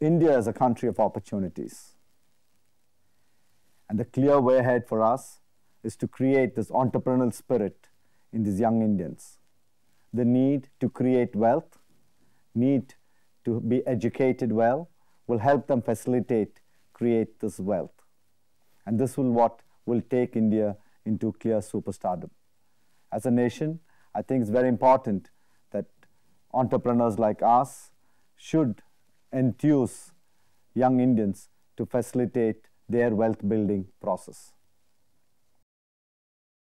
India is a country of opportunities. And the clear way ahead for us is to create this entrepreneurial spirit in these young Indians. The need to create wealth, need to be educated well, will help them facilitate, create this wealth. And this will what will take India into clear superstardom. As a nation, I think it's very important that entrepreneurs like us should enthuse young Indians to facilitate their wealth building process.